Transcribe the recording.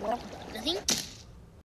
well, nothing.